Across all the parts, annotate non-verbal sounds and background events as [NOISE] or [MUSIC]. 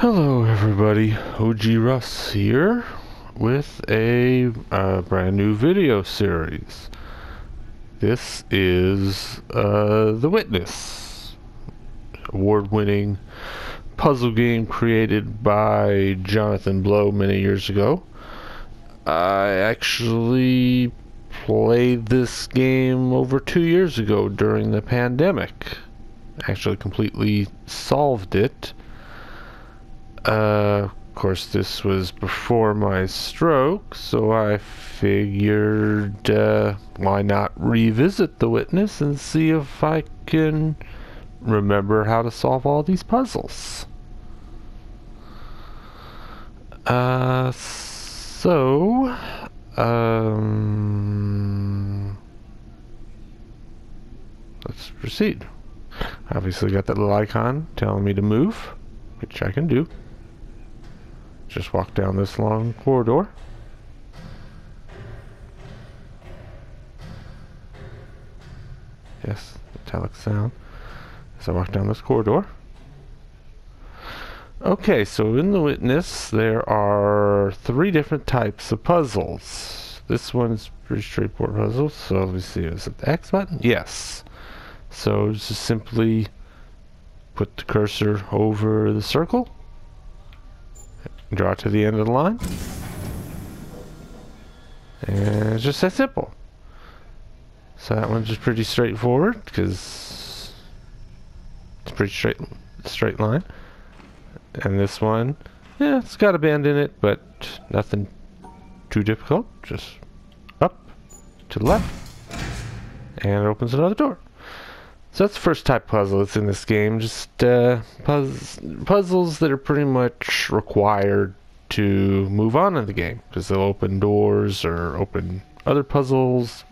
Hello, everybody. OG Russ here with a uh, brand new video series. This is uh, The Witness, award winning puzzle game created by Jonathan Blow many years ago. I actually played this game over two years ago during the pandemic. Actually, completely solved it. Uh, of course, this was before my stroke, so I figured uh, why not revisit the witness and see if I can remember how to solve all these puzzles. Uh, so, um, let's proceed. Obviously, got that little icon telling me to move, which I can do. Just walk down this long corridor. Yes, metallic sound. As I walk down this corridor. Okay, so in the witness there are three different types of puzzles. This one's pretty straightforward puzzle, so let me see, is it the X button? Yes. So just simply put the cursor over the circle draw to the end of the line. And it's just that simple. So that one's just pretty straightforward because it's pretty straight straight line. And this one, yeah, it's got a bend in it, but nothing too difficult. Just up to the left, and it opens another door. So that's the first type puzzle that's in this game. Just uh, puzz puzzles that are pretty much required to move on in the game because they'll open doors or open other puzzles,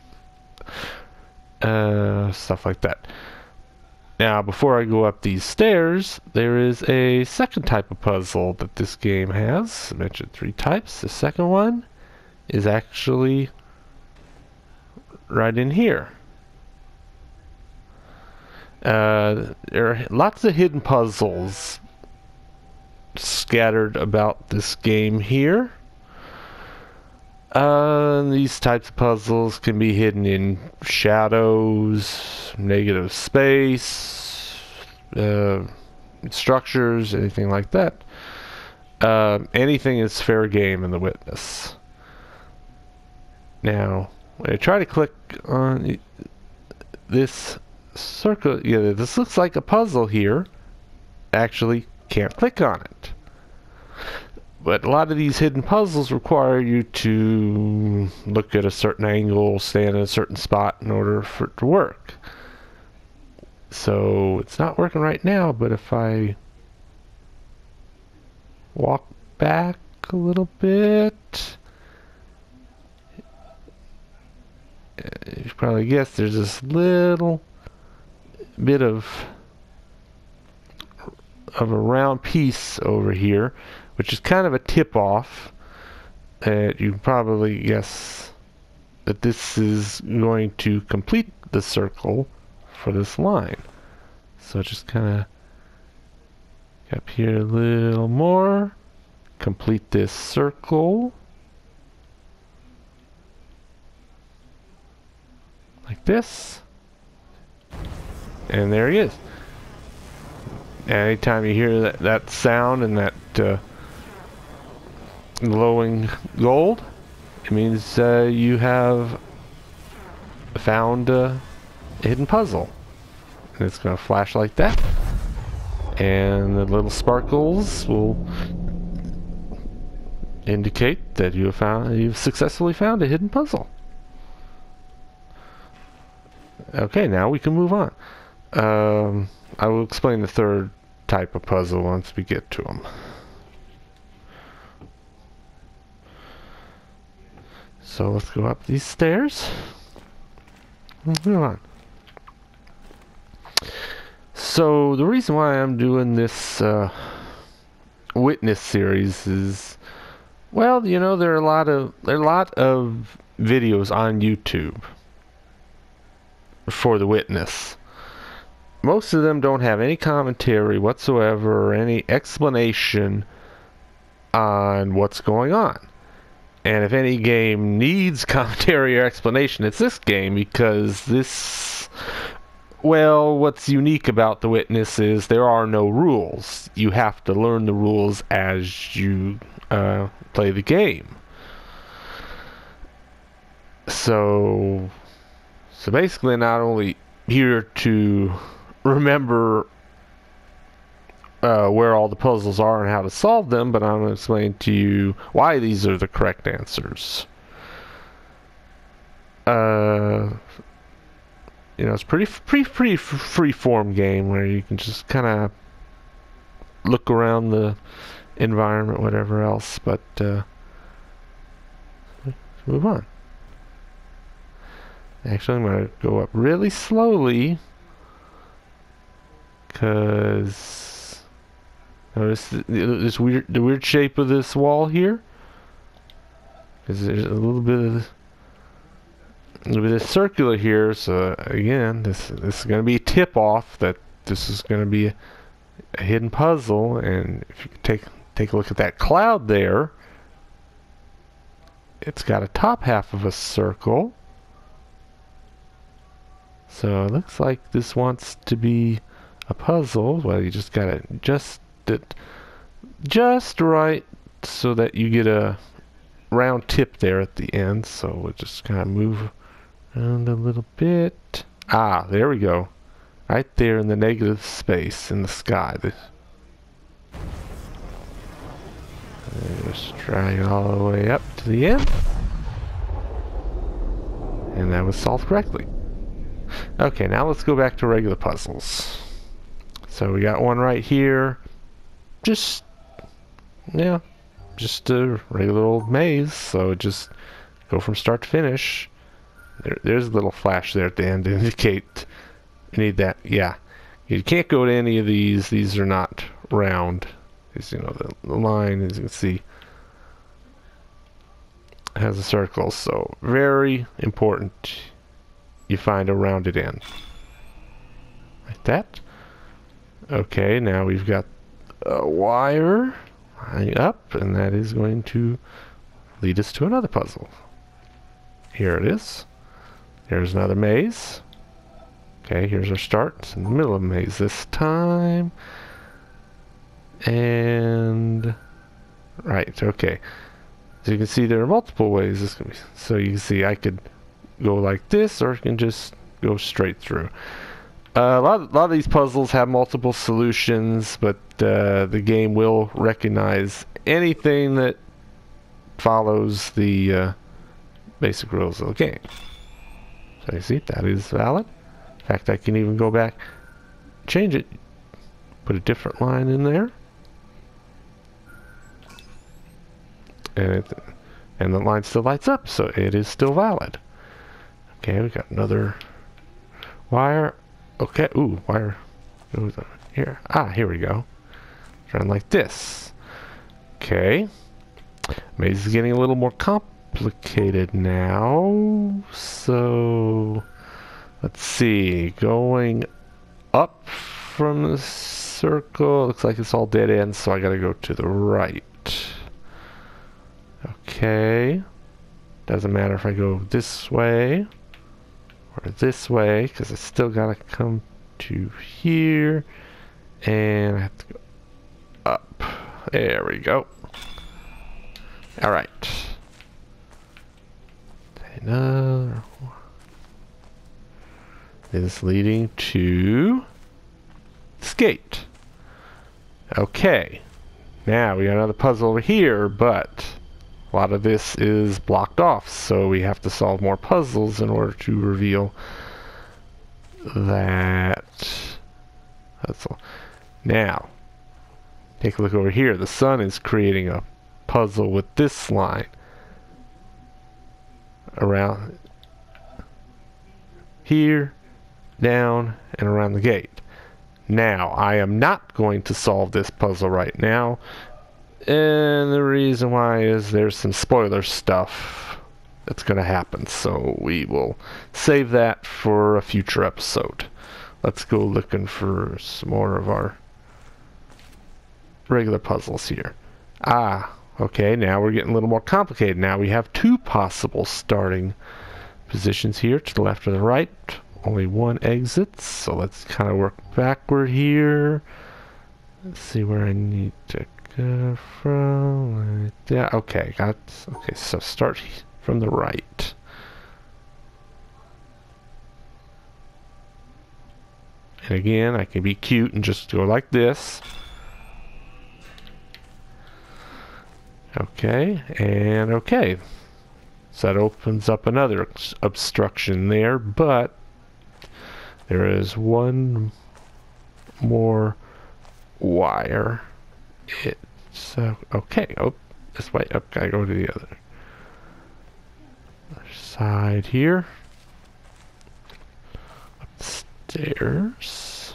uh, stuff like that. Now, before I go up these stairs, there is a second type of puzzle that this game has. I mentioned three types. The second one is actually right in here. Uh, there are lots of hidden puzzles scattered about this game here. Uh, these types of puzzles can be hidden in shadows, negative space, uh, structures, anything like that. Uh, anything is fair game in the witness. Now, when I try to click on this circle, yeah, this looks like a puzzle here. Actually, can't click on it. But a lot of these hidden puzzles require you to look at a certain angle, stand in a certain spot in order for it to work. So it's not working right now, but if I walk back a little bit, you probably guess there's this little bit of of a round piece over here, which is kind of a tip off. Uh, you probably guess that this is going to complete the circle for this line. So just kind of up here a little more, complete this circle. Like this. And there he is. Anytime you hear that, that sound and that uh, glowing gold, it means uh, you have found a hidden puzzle. And it's going to flash like that. And the little sparkles will indicate that you have found you've successfully found a hidden puzzle. Okay, now we can move on. Um, I will explain the third type of puzzle once we get to them. So let's go up these stairs. Move on. So the reason why I'm doing this uh, witness series is, well, you know, there are a lot of there are a lot of videos on YouTube for the witness most of them don't have any commentary whatsoever or any explanation on what's going on. And if any game needs [LAUGHS] commentary or explanation, it's this game because this. Well, what's unique about The Witness is there are no rules. You have to learn the rules as you uh, play the game. So, so basically, not only here to remember uh, where all the puzzles are and how to solve them, but I'm going to explain to you why these are the correct answers. Uh, you know, it's pretty pretty pretty free form game where you can just kind of look around the environment, whatever else. But uh, move on. Actually, I'm going to go up really slowly because notice this weird the weird shape of this wall here. Because there's a little bit of a little bit of circular here. So again, this this is going to be a tip off that this is going to be a, a hidden puzzle. And if you take take a look at that cloud there, it's got a top half of a circle. So it looks like this wants to be a puzzle. Well, you just gotta just it just right so that you get a round tip there at the end. So we'll just kind of move around a little bit. Ah, there we go. Right there in the negative space in the sky. Just drag all the way up to the end. And that was solved correctly. Okay, now let's go back to regular puzzles. So we got one right here. Just, yeah, just a regular old maze. So just go from start to finish. There, there's a little flash there at the end to [LAUGHS] indicate you need that. Yeah, you can't go to any of these. These are not round. As you know, the, the line, as you can see, has a circle. So very important you find a rounded end. Like that. Okay, now we've got a wire up, and that is going to lead us to another puzzle. Here it is. There's another maze. Okay, here's our start. It's in the middle of the maze this time. And... Right, okay. So you can see there are multiple ways this can be. So you can see I could go like this, or I can just go straight through. Uh, a, lot, a lot of these puzzles have multiple solutions, but uh, the game will recognize anything that follows the uh, basic rules of the game. So you see, that is valid. In fact, I can even go back, change it, put a different line in there. And, it, and the line still lights up, so it is still valid. Okay, we've got another wire. Okay, ooh, wire here. Ah, here we go. Trying like this. Okay. Maze is getting a little more complicated now. So, let's see. Going up from the circle. Looks like it's all dead ends, so I gotta go to the right. Okay. Doesn't matter if I go this way or this way because I still gotta come to here and I have to go up. There we go. Alright. Another one. Is leading to skate. Okay. Now we got another puzzle over here, but a lot of this is blocked off, so we have to solve more puzzles in order to reveal that. That's all. Now, take a look over here. The sun is creating a puzzle with this line around here, down, and around the gate. Now, I am not going to solve this puzzle right now and the reason why is there's some spoiler stuff that's going to happen, so we will save that for a future episode. let's go looking for some more of our regular puzzles here. Ah, okay, now we're getting a little more complicated. Now we have two possible starting positions here, to the left or the right. Only one exit, so let's kind of work backward here. Let's see where I need to from. Yeah, okay, got, okay, so start from the right. And again, I can be cute and just go like this. Okay, and okay. So that opens up another obstruction there, but there is one more wire. It's uh, okay. Oh, this way. Okay, I go to the other side here. Upstairs.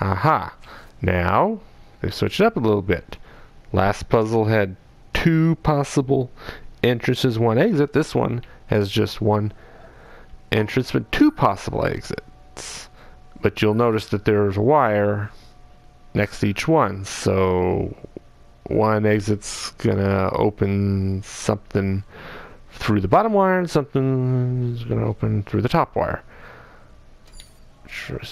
Aha. Now, they switched up a little bit. Last puzzle had two possible entrances, one exit. This one has just one entrance, but two possible exits. But you'll notice that there's a wire next to each one. So one exit's gonna open something through the bottom wire and something's gonna open through the top wire.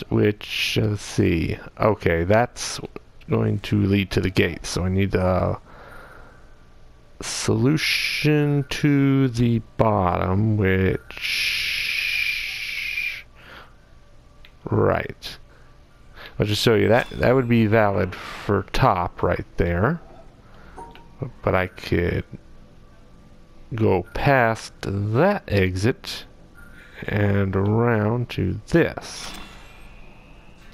Which, let's see. Okay, that's going to lead to the gate. So I need a solution to the bottom, which... Right. I'll just show you that. That would be valid for top right there. But I could go past that exit and around to this.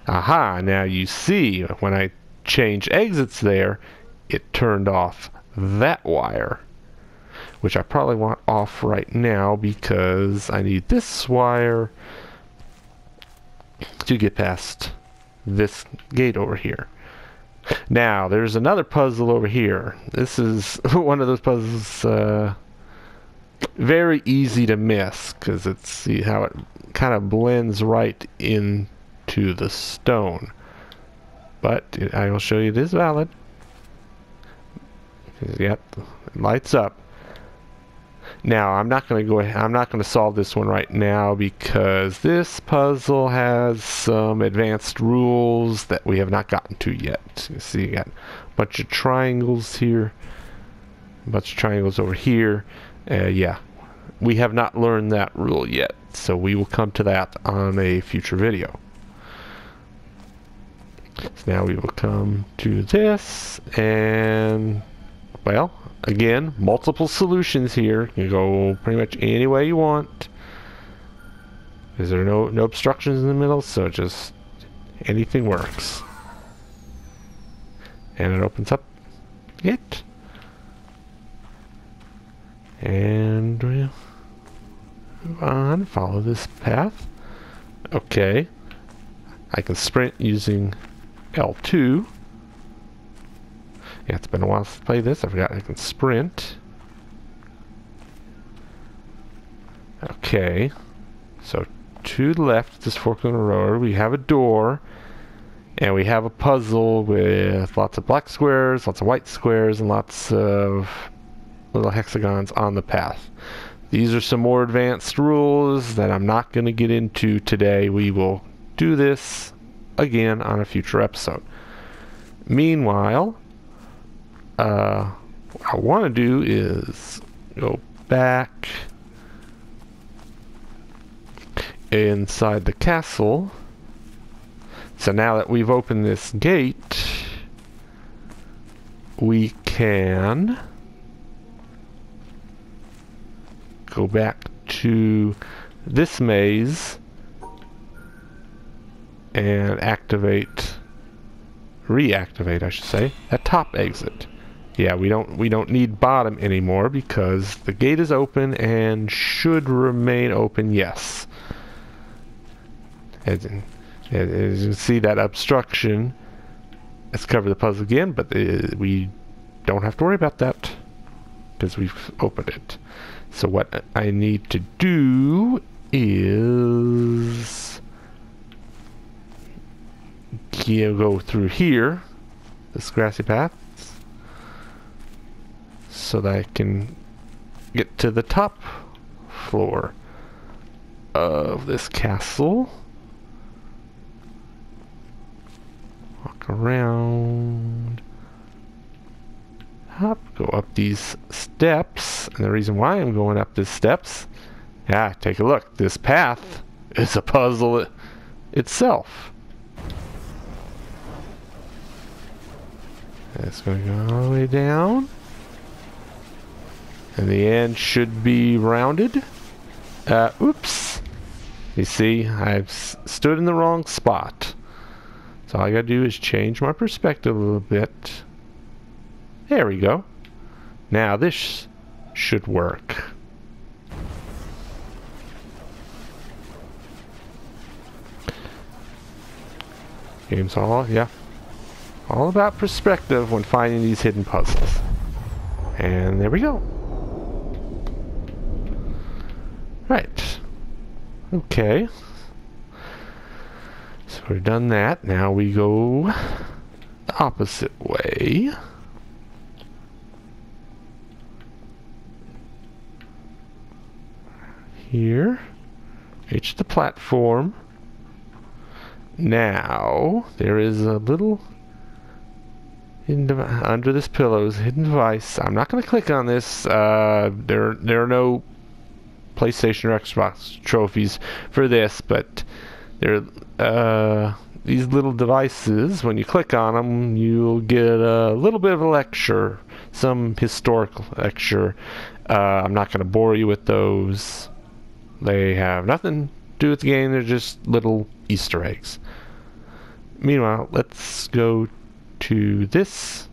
Aha, now you see when I change exits there, it turned off that wire. Which I probably want off right now because I need this wire to get past this gate over here. Now, there's another puzzle over here. This is [LAUGHS] one of those puzzles uh, very easy to miss because it's see how it kind of blends right into the stone. But I will show you it is valid. Yep, it lights up. Now, I'm not going to go I'm not going to solve this one right now because this puzzle has some advanced rules that we have not gotten to yet. You see, you got a bunch of triangles here, a bunch of triangles over here. Uh, yeah, we have not learned that rule yet, so we will come to that on a future video. So now we will come to this, and, well, again, multiple solutions here. You go pretty much any way you want. Is there no, no obstructions in the middle? So just anything works. And it opens up it. And we'll move on, follow this path. Okay. I can sprint using L2. Yeah, it's been a while since I played this. I forgot I can sprint. Okay. So to the left, this fork in the road, we have a door. And we have a puzzle with lots of black squares, lots of white squares, and lots of little hexagons on the path. These are some more advanced rules that I'm not going to get into today. We will do this again on a future episode. Meanwhile, uh, what I want to do is go back inside the castle. So now that we've opened this gate, we can go back to this maze and activate reactivate I should say a top exit yeah we don't we don't need bottom anymore because the gate is open and should remain open yes. As, as you can see that obstruction let's cover the puzzle again but uh, we don't have to worry about that because we've opened it. So what I need to do is go through here, this grassy path, so that I can get to the top floor of this castle. Walk around. Up, go up these steps. And the reason why I'm going up these steps, yeah, take a look. This path is a puzzle itself. It's going to go all the way down. And the end should be rounded. Uh, oops. You see, I've stood in the wrong spot. So all I gotta do is change my perspective a little bit. There we go. Now this should work. Game's all, yeah. All about perspective when finding these hidden puzzles. And there we go. Right. Okay. So we've done that. Now we go the opposite way. Here. Reach the platform. Now, there is a little under this pillow is hidden device. I'm not going to click on this. Uh, there, there are no PlayStation or Xbox trophies for this, but they're uh, these little devices. When you click on them, you'll get a little bit of a lecture, some historical lecture. Uh, I'm not going to bore you with those. They have nothing to do with the game. They're just little Easter eggs. Meanwhile, let's go to this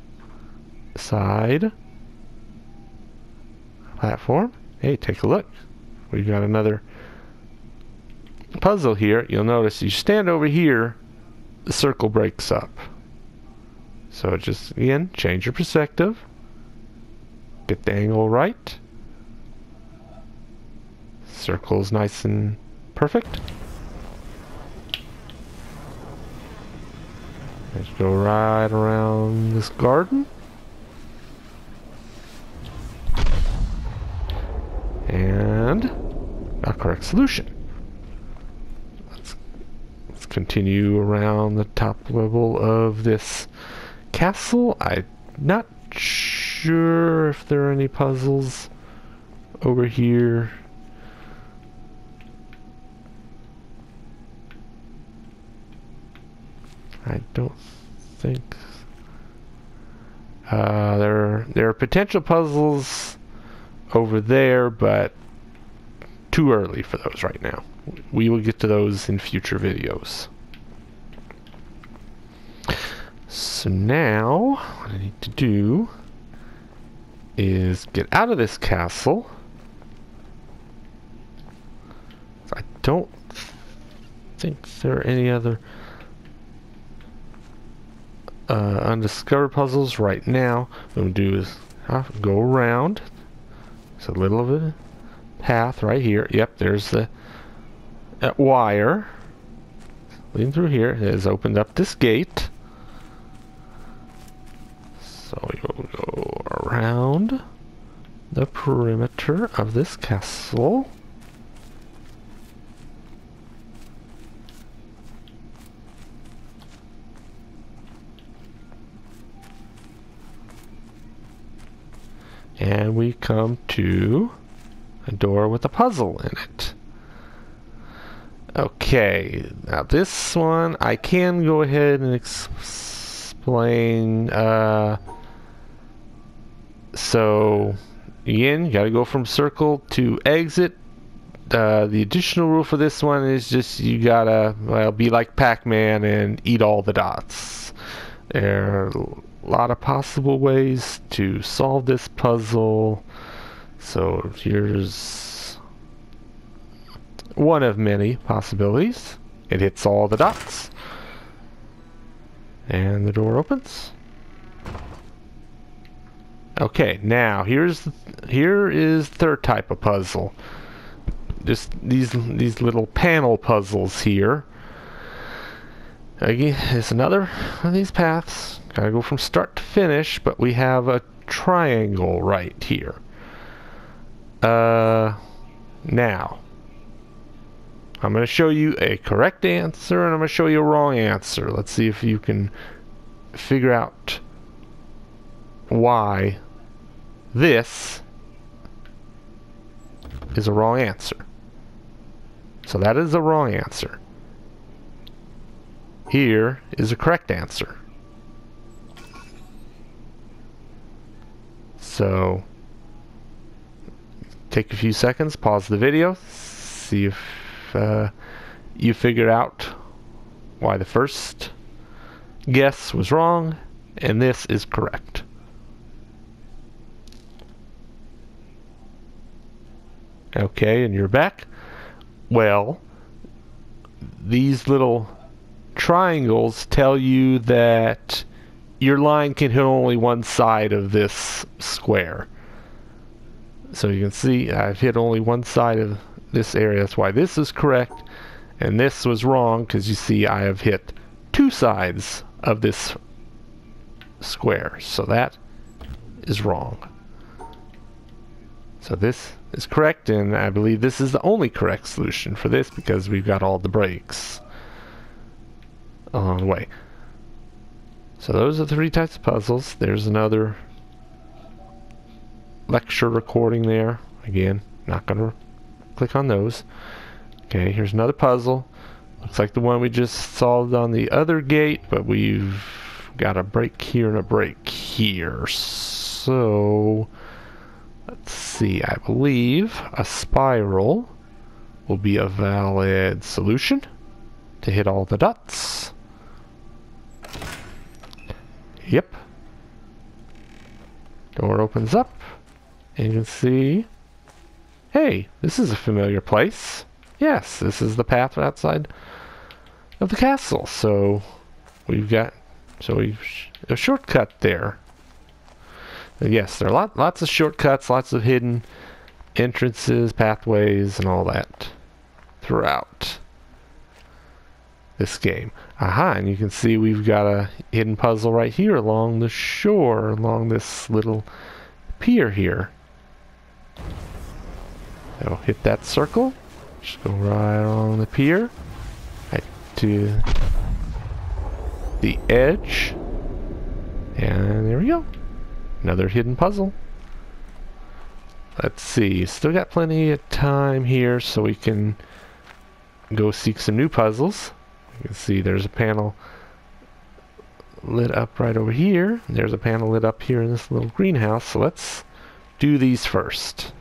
side platform. Hey, take a look we've got another puzzle here. You'll notice you stand over here, the circle breaks up. So just, again, change your perspective. Get the angle right. Circle's nice and perfect. Let's go right around this garden. And a correct solution. Let's, let's continue around the top level of this castle. I'm not sure if there are any puzzles over here. I don't think uh, there there are potential puzzles over there, but too early for those right now. We will get to those in future videos. So now, what I need to do is get out of this castle. I don't think there are any other uh, undiscovered puzzles right now. What I'm going to do is uh, go around it's a little of a path right here. Yep, there's the uh, wire leading through here. It has opened up this gate. So will go around the perimeter of this castle. And we come to a door with a puzzle in it. Okay, now this one I can go ahead and explain. Uh, so, again, you gotta go from circle to exit. Uh, the additional rule for this one is just you gotta well be like Pac-Man and eat all the dots. A lot of possible ways to solve this puzzle. So here's one of many possibilities. It hits all the dots. And the door opens. Okay, now here's here is third type of puzzle. Just these these little panel puzzles here. Again, it's another of these paths. Gotta go from start to finish, but we have a triangle right here. Uh, now, I'm going to show you a correct answer and I'm going to show you a wrong answer. Let's see if you can figure out why this is a wrong answer. So that is a wrong answer. Here is a correct answer. So take a few seconds, pause the video, see if uh, you figured out why the first guess was wrong and this is correct. Okay, and you're back. Well, these little triangles tell you that your line can hit only one side of this square. So you can see I've hit only one side of this area. That's why this is correct. And this was wrong because you see I have hit two sides of this square. So that is wrong. So this is correct, and I believe this is the only correct solution for this because we've got all the breaks along the way. So those are three types of puzzles. There's another lecture recording there. Again, not going to click on those. Okay, here's another puzzle. Looks like the one we just solved on the other gate, but we've got a break here and a break here. So, let's see. I believe a spiral will be a valid solution to hit all the dots. Yep. Door opens up, and you can see Hey, this is a familiar place. Yes, this is the path outside of the castle. So we've got so we've a shortcut there. Uh, yes, there are lot, lots of shortcuts, lots of hidden entrances, pathways, and all that throughout this game. Aha, and you can see we've got a hidden puzzle right here along the shore, along this little pier here. So hit that circle. Just go right along the pier. Right to the edge. And there we go. Another hidden puzzle. Let's see. Still got plenty of time here so we can go seek some new puzzles. You can see there's a panel lit up right over here. There's a panel lit up here in this little greenhouse. So let's do these first.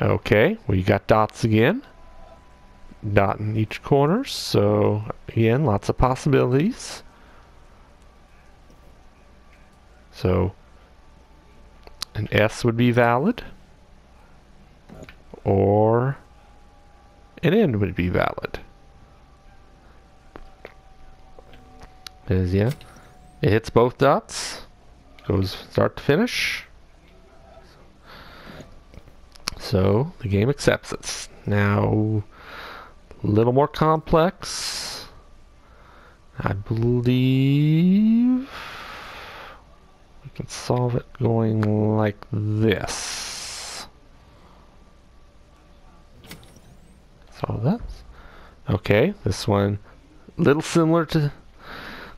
Okay, we got dots again. Dot in each corner, so again, lots of possibilities. So an S would be valid, or an N would be valid. Is yeah, it hits both dots, goes start to finish. So the game accepts it. Now, a little more complex. I believe we can solve it going like this. Solve that. Okay, this one, a little similar to,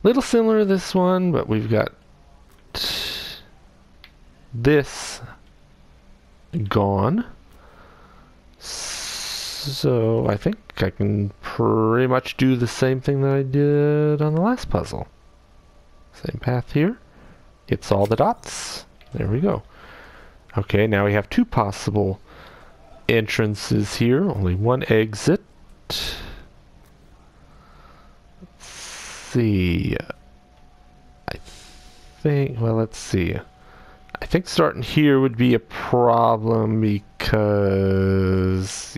little similar to this one, but we've got this gone. So I think I can pretty much do the same thing that I did on the last puzzle. Same path here. It's all the dots. There we go. Okay, now we have two possible entrances here. Only one exit. Let's see. I think, well, let's see. I think starting here would be a problem because,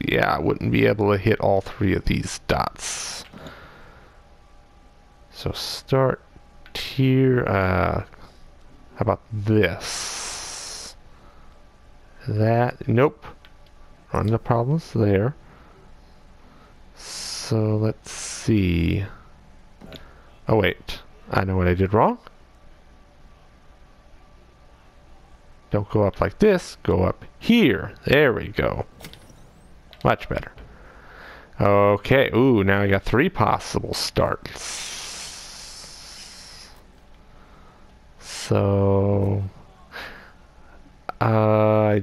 yeah, I wouldn't be able to hit all three of these dots. So start here, uh, how about this? That, nope. Run the problems there. So let's see. Oh wait, I know what I did wrong. Don't go up like this, go up here. There we go. Much better. Okay, ooh, now I got three possible starts. So, uh,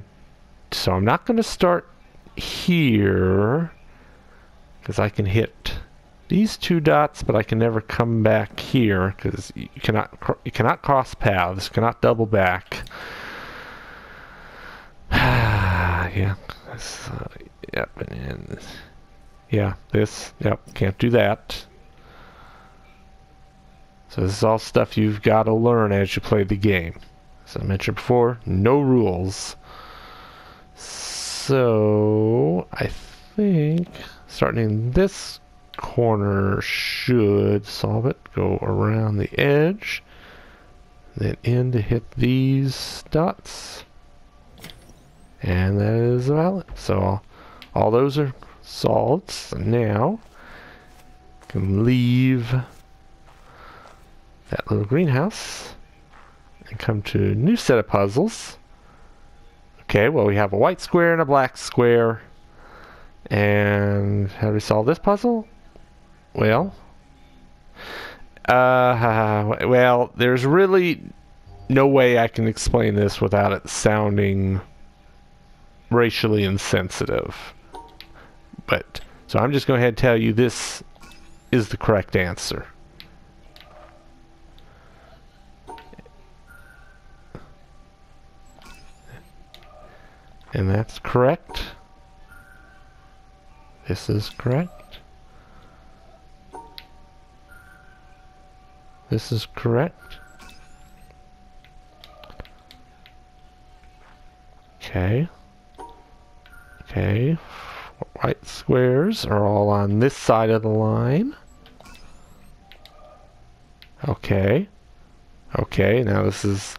so I'm not going to start here because I can hit these two dots, but I can never come back here because you cannot you cannot cross paths, cannot double back. [SIGHS] yeah, this, uh, yep, and yeah, this, yep, can't do that. So this is all stuff you've got to learn as you play the game. As I mentioned before, no rules. So I think starting in this corner should solve it. Go around the edge, then in to hit these dots. And that is valid. So all, all those are solved. So now can leave that little greenhouse and come to a new set of puzzles. Okay, well we have a white square and a black square. And how do we solve this puzzle? Well, uh, [LAUGHS] well, there's really no way I can explain this without it sounding racially insensitive. But, so I'm just going to tell you this is the correct answer. And that's correct. This is correct. This is correct. Okay. Okay. White squares are all on this side of the line. Okay. Okay, now this is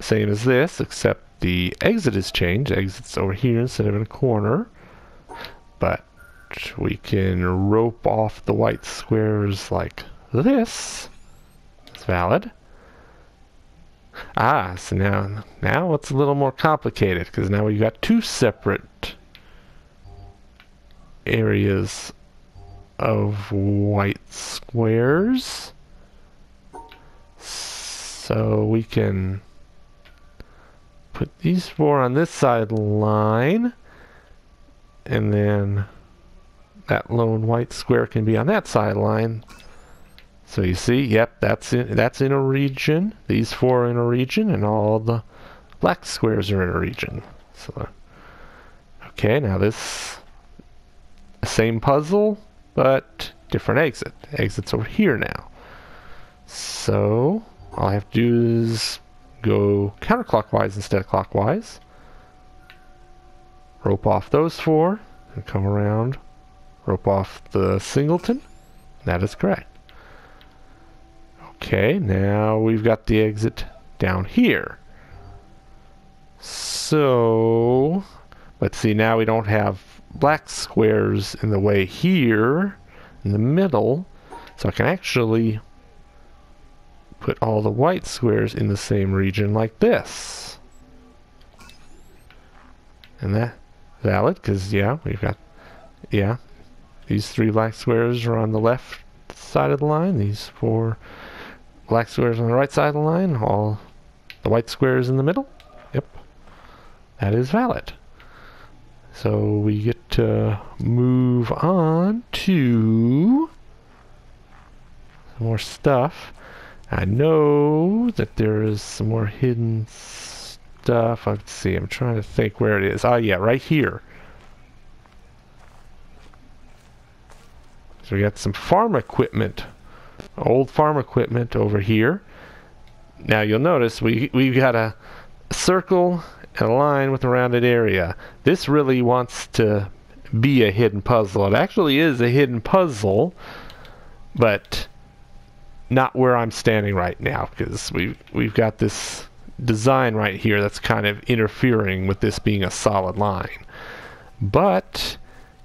same as this, except the exit is changed. Exit's over here instead of in a corner. But we can rope off the white squares like this. It's valid. Ah, so now, now it's a little more complicated because now we've got two separate areas of white squares. So we can put these four on this side line. And then that lone white square can be on that side line. So you see, yep, that's in, that's in a region. These four are in a region, and all the black squares are in a region. So, okay, now this same puzzle, but different exit. Exit's over here now. So all I have to do is go counterclockwise instead of clockwise. Rope off those four and come around. Rope off the singleton. That is correct. Okay, now we've got the exit down here. So, let's see, now we don't have black squares in the way here, in the middle. So I can actually put all the white squares in the same region like this. And that valid, because yeah, we've got, yeah, these three black squares are on the left side of the line, these four black squares on the right side of the line, all the white squares in the middle. Yep, that is valid. So we get to move on to some more stuff. I know that there is some more hidden stuff. Let's see, I'm trying to think where it is. Oh yeah, right here. So we got some farm equipment, old farm equipment over here. Now you'll notice we, we've got a circle and a line with a rounded area. This really wants to be a hidden puzzle. It actually is a hidden puzzle, but not where I'm standing right now because we've we've got this design right here that's kind of interfering with this being a solid line. But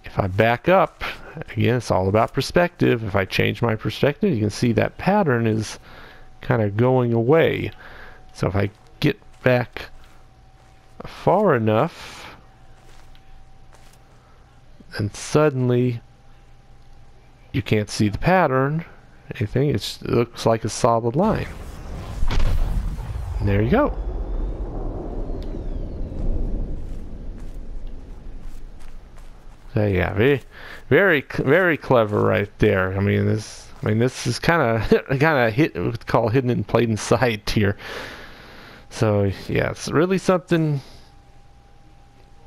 if I back up again, it's all about perspective. If I change my perspective, you can see that pattern is kind of going away. So if I get back far enough, and suddenly you can't see the pattern, anything, it looks like a solid line. And there you go. So yeah, very, very, very clever right there. I mean, this, I mean, this is kind of, [LAUGHS] kind of hit, call hidden in plain [LAUGHS] sight here. So yeah, it's really something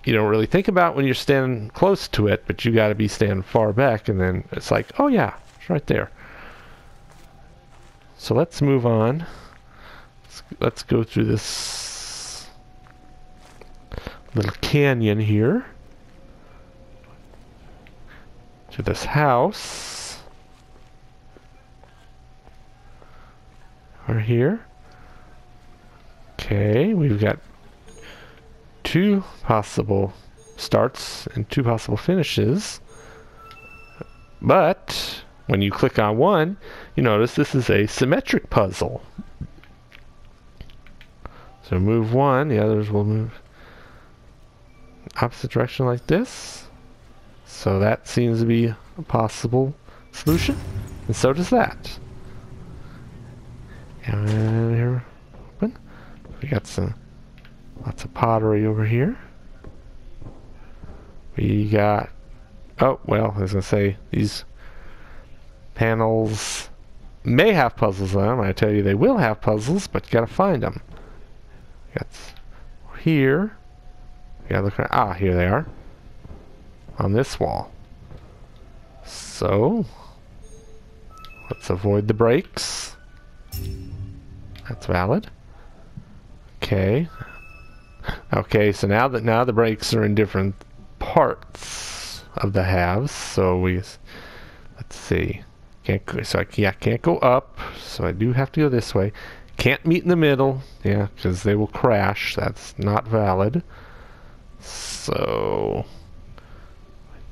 you don't really think about when you're standing close to it, but you got to be standing far back, and then it's like, oh yeah, it's right there. So let's move on. Let's, let's go through this little canyon here. To this house. We're here. Okay, we've got two possible starts and two possible finishes. But when you click on one, you notice this is a symmetric puzzle. So move one, the others will move opposite direction like this. So that seems to be a possible solution. And so does that. And here, open. We got some Lots of pottery over here. We got... Oh, well, I was to say, these panels may have puzzles on them. I tell you they will have puzzles, but you got to find them. Got here. To look around. Ah, here they are. On this wall. So, let's avoid the breaks. That's valid. Okay, Okay, so now that now the breaks are in different parts of the halves, so we let's see. Can't go, so I yeah can't go up, so I do have to go this way. Can't meet in the middle, yeah, because they will crash. That's not valid. So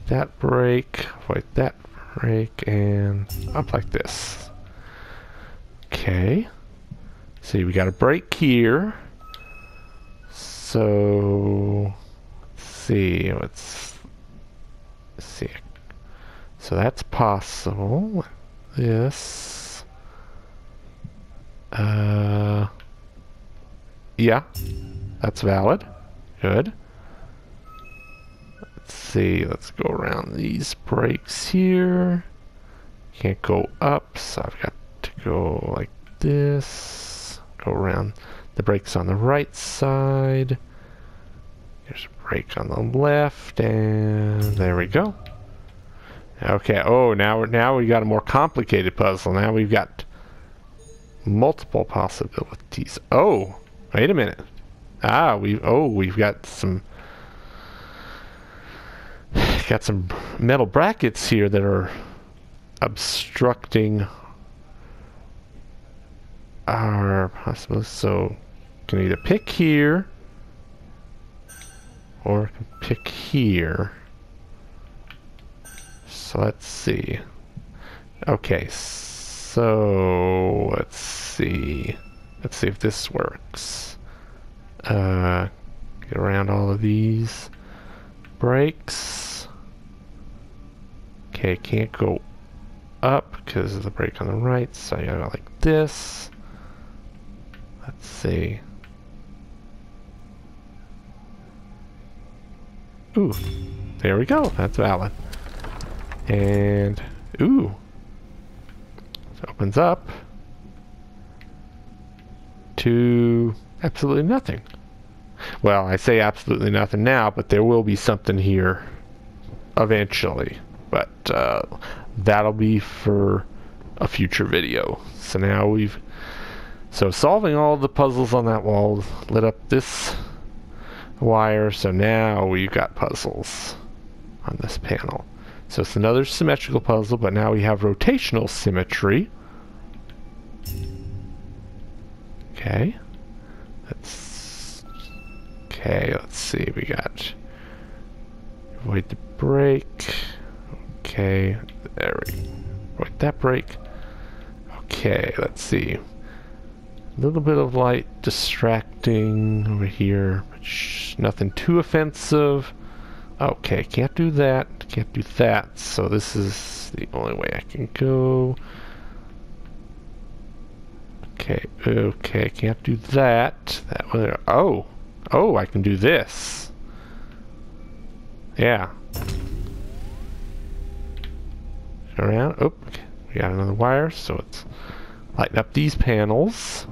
that break, avoid that break, and up like this. Okay. See, we got a break here. So, let's see, let's, let's see. So that's possible. This. Uh, yeah, that's valid. Good. Let's see, let's go around these breaks here. Can't go up, so I've got to go like this. Go around the break's on the right side. There's a break on the left, and there we go. Okay, oh, now, now we got a more complicated puzzle. Now we've got multiple possibilities. Oh, wait a minute. Ah, we've oh, we've got some got some metal brackets here that are obstructing our possibilities. So can either pick here or pick here. So let's see. Okay, so let's see. Let's see if this works. Uh, get around all of these breaks. Okay, I can't go up because of the break on the right, so I gotta go like this. Let's see. Ooh, there we go. That's valid. And, ooh. It opens up to absolutely nothing. Well, I say absolutely nothing now, but there will be something here eventually. But uh, that'll be for a future video. So now we've... So solving all the puzzles on that wall lit up this wire. So now we've got puzzles on this panel. So it's another symmetrical puzzle, but now we have rotational symmetry. Okay. Let's Okay, let's see. We got avoid the break. Okay, there we Wait, that break. Okay, let's see. A little bit of light distracting over here. Shh, nothing too offensive. Okay, can't do that. Can't do that. So this is the only way I can go. Okay, okay, can't do that. That way. Oh, oh, I can do this. Yeah. Around. Oh, we got another wire, so it's lighting up these panels.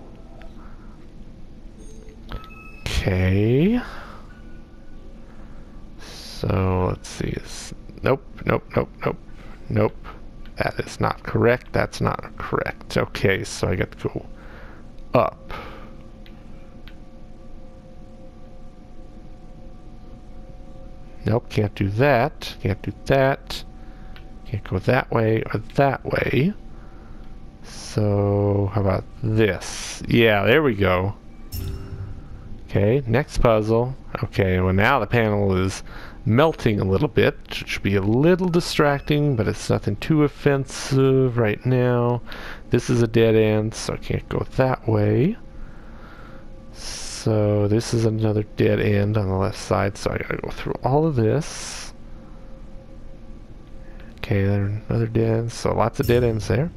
Okay. So let's see. It's, nope, nope, nope, nope, nope. That is not correct. That's not correct. Okay, so I got to go up. Nope, can't do that. Can't do that. Can't go that way or that way. So, how about this? Yeah, there we go. Okay, next puzzle. Okay, well now the panel is melting a little bit. It should be a little distracting, but it's nothing too offensive right now. This is a dead end, so I can't go that way. So this is another dead end on the left side, so I gotta go through all of this. Okay, another dead end, so lots of dead ends there.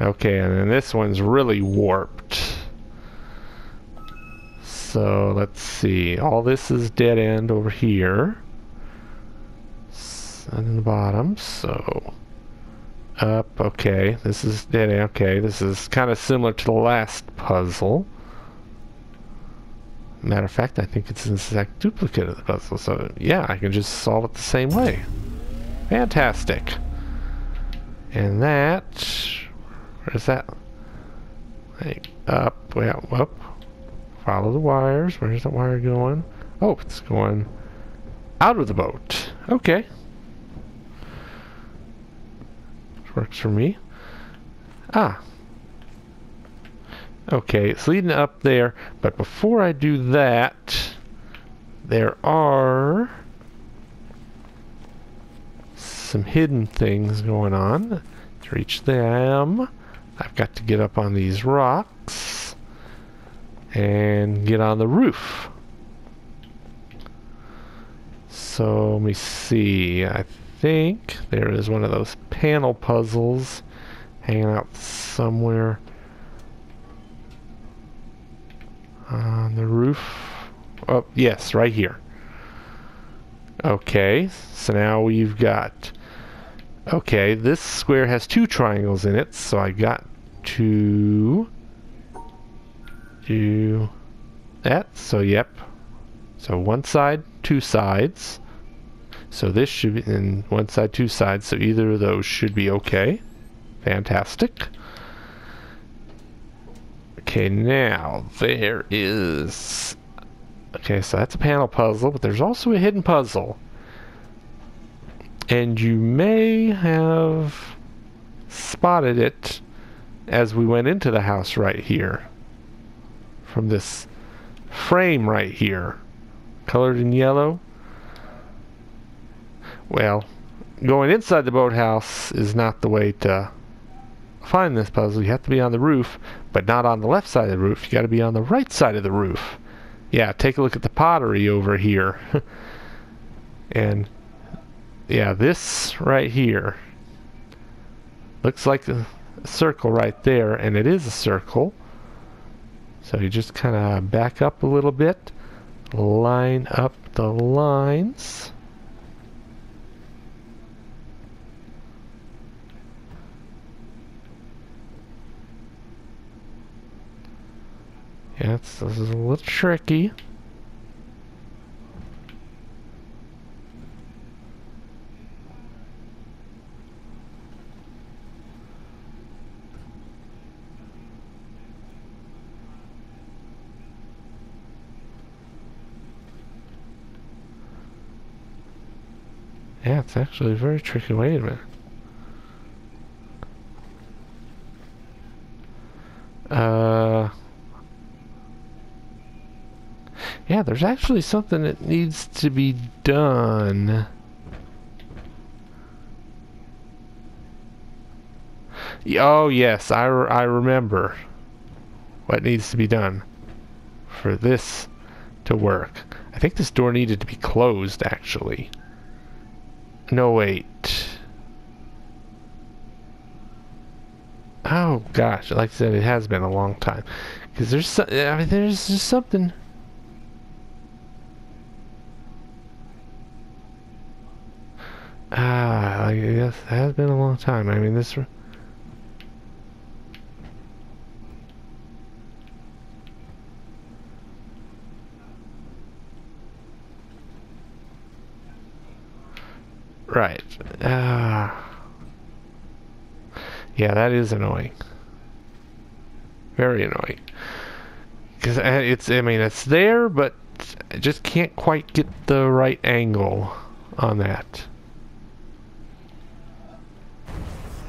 Okay, and then this one's really warped. So let's see. All this is dead end over here. And in the bottom, so up, okay. This is dead end, okay. This is kind of similar to the last puzzle. Matter of fact, I think it's an exact duplicate of the puzzle, so yeah, I can just solve it the same way. Fantastic. And that, where's that? Like, up, way up. Follow the wires. Where's that wire going? Oh, it's going out of the boat. Okay. Works for me. Ah. Okay, it's leading up there, but before I do that, there are some hidden things going on. To reach them, I've got to get up on these rocks and get on the roof. So let me see. I think there is one of those panel puzzles hanging out somewhere on the roof. Oh, yes, right here. Okay, so now we've got... Okay, this square has two triangles in it, so I got to do that. So, yep. So one side, two sides. So this should be in one side, two sides. So either of those should be okay. Fantastic. Okay, now there is... Okay, so that's a panel puzzle, but there's also a hidden puzzle. And you may have spotted it as we went into the house right here from this frame right here, colored in yellow. Well, going inside the boathouse is not the way to find this puzzle. You have to be on the roof, but not on the left side of the roof. You got to be on the right side of the roof. Yeah, take a look at the pottery over here. [LAUGHS] and yeah, this right here looks like a circle right there, and it is a circle. So you just kind of back up a little bit, line up the lines. Yeah, this is a little tricky. It's actually very tricky. Wait a minute. Uh... Yeah, there's actually something that needs to be done. Oh, yes, I, re I remember what needs to be done for this to work. I think this door needed to be closed, actually. No, wait. Oh, gosh, like I said, it has been a long time. Because there's, so I mean, there's just something... Ah, guess it has been a long time. I mean, this... Right. Uh, yeah, that is annoying. Very annoying. Because uh, it's, I mean, it's there, but I just can't quite get the right angle on that.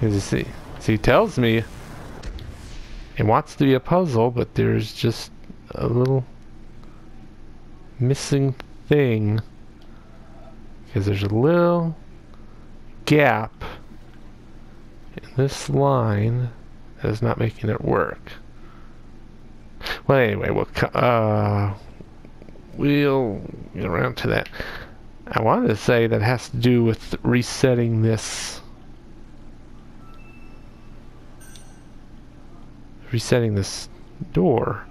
As you see, so he tells me it wants to be a puzzle, but there's just a little missing thing. Because there's a little gap in this line that is not making it work. Well, anyway, we'll, uh, we'll get around to that. I wanted to say that has to do with resetting this resetting this door.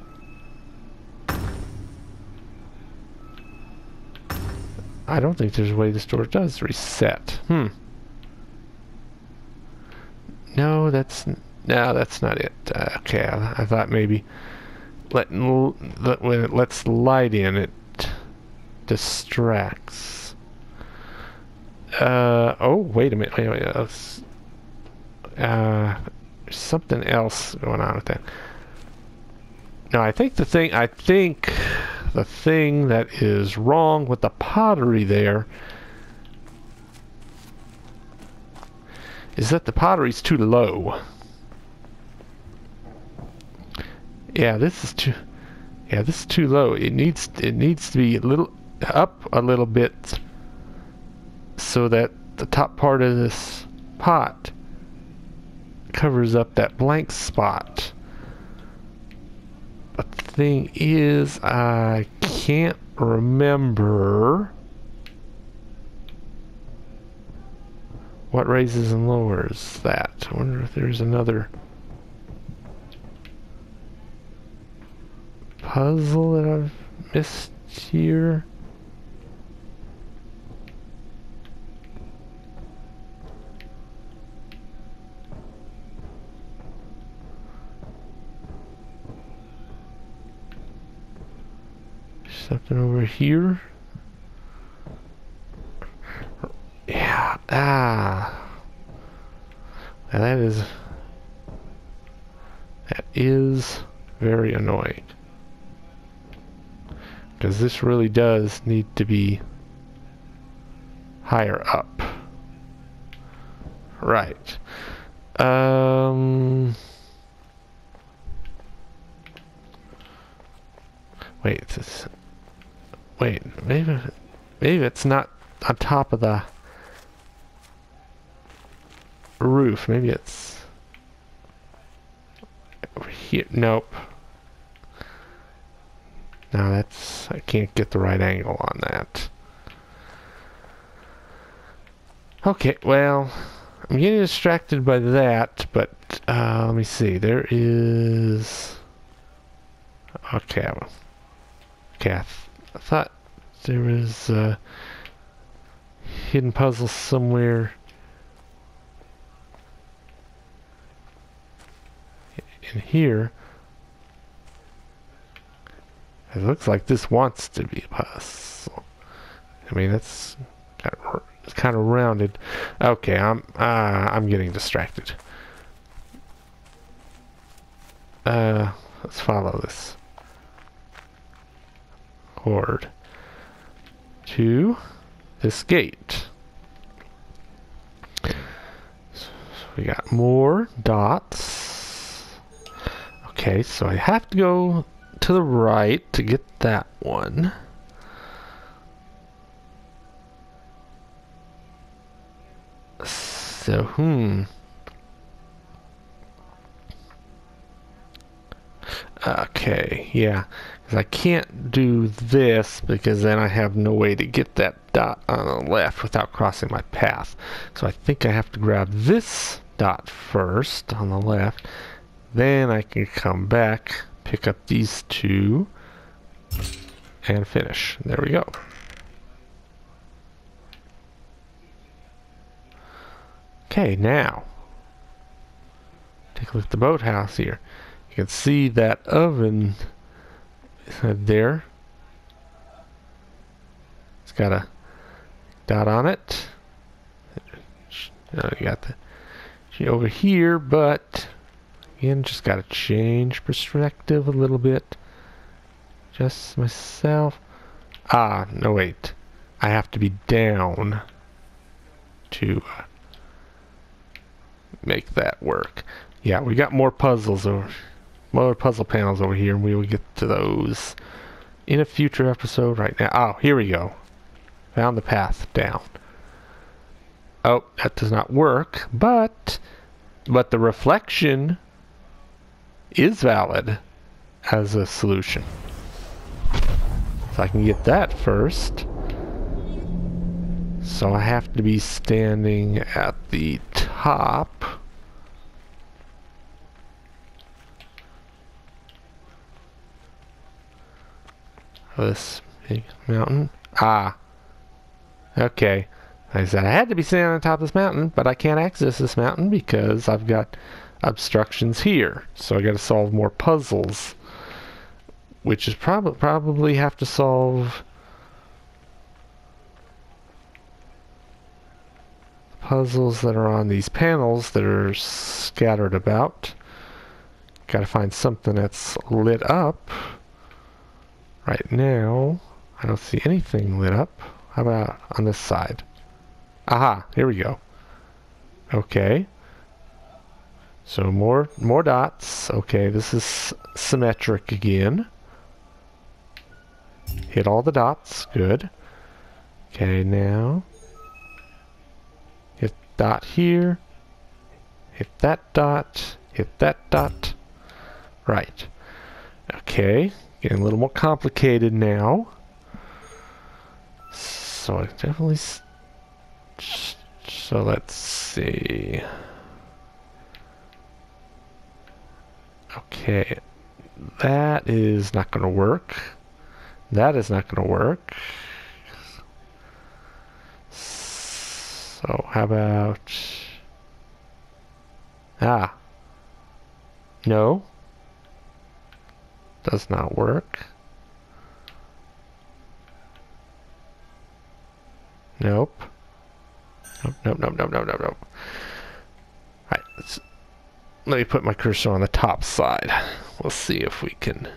I don't think there's a way this door does reset. Hmm. No, that's no, that's not it. Uh, okay, I, I, thought maybe let, let, when it lets light in, it distracts. Uh oh, wait a minute. Wait, wait, uh, something else going on with that. Now, I think the thing, I think the thing that is wrong with the pottery there is that the pottery's too low. Yeah, this is too, yeah, this is too low. It needs, it needs to be a little up a little bit so that the top part of this pot covers up that blank spot. The thing is, I can't remember what raises and lowers that. I wonder if there's another puzzle that I've missed here. Something over here. Yeah. Ah. That is... That is very annoying. Because this really does need to be higher up. Right. Um... Wait, Wait, maybe, maybe it's not on top of the roof. Maybe it's over here. Nope. No, that's, I can't get the right angle on that. Okay, well, I'm getting distracted by that, but uh, let me see. There is... Okay, okay, I thought there was a hidden puzzle somewhere in here. It looks like this wants to be a puzzle. I mean, it's kind of, it's kind of rounded. Okay, I'm uh, I'm getting distracted. Uh, let's follow this cord to this gate. So we got more dots. Okay, so I have to go to the right to get that one. So, hmm. Okay, yeah. Because I can't do this because then I have no way to get that dot on the left without crossing my path. So I think I have to grab this dot first on the left then I can come back, pick up these two, and finish. There we go. Okay, now, take a look at the boathouse here. You can see that oven there. It's got a dot on it. Oh, you got the over here, but again, just got to change perspective a little bit. Just myself. Ah, no wait. I have to be down to uh, make that work. Yeah, we got more puzzles over, more puzzle panels over here, and we will get to those in a future episode right now. Oh, here we go. Found the path down. Oh, that does not work, but but the reflection is valid as a solution. So I can get that first. So I have to be standing at the top. Of this big mountain. Ah. Okay. I said I had to be standing on top of this mountain, but I can't access this mountain because I've got obstructions here. So I got to solve more puzzles, which is probably probably have to solve puzzles that are on these panels that are scattered about. Got to find something that's lit up. Right now, I don't see anything lit up. How about on this side? Aha, here we go. Okay. So more more dots. Okay, this is symmetric again. Hit all the dots. Good. Okay, now hit dot here. Hit that dot. Hit that dot. Right. Okay, getting a little more complicated now. So I definitely. So let's see. Okay, that is not going to work. That is not going to work. So how about... Ah. No. Does not work. Nope. Nope, nope, nope, nope, nope, nope. Alright, let's let me put my cursor on the top side. We'll see if we can...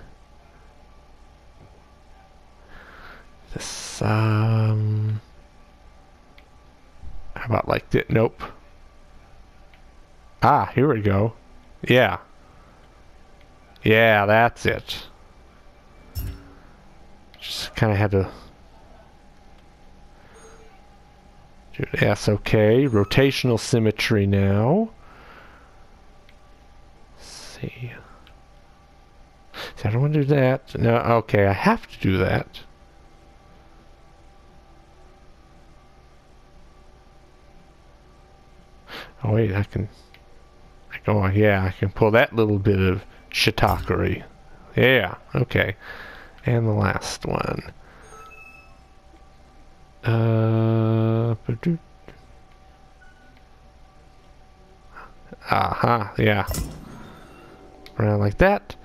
This, um... How about like that? Nope. Ah, here we go. Yeah. Yeah, that's it. Just kind of had to... Do S, okay. Rotational symmetry now see. I don't want to do that. No, okay, I have to do that. Oh wait, I can. I go. Oh, yeah, I can pull that little bit of shiitake. Yeah. Okay. And the last one. Uh. Aha. Yeah around like that.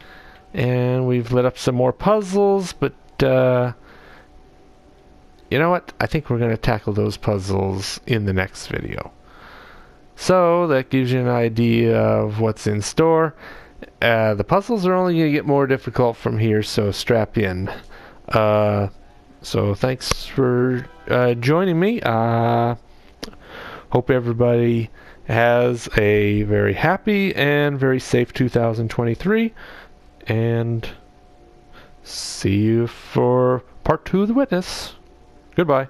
And we've lit up some more puzzles, but uh, you know what? I think we're going to tackle those puzzles in the next video. So that gives you an idea of what's in store. Uh, the puzzles are only going to get more difficult from here, so strap in. Uh, so thanks for uh, joining me. Uh, hope everybody has a very happy and very safe 2023. And see you for part two of The Witness. Goodbye.